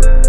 Bye.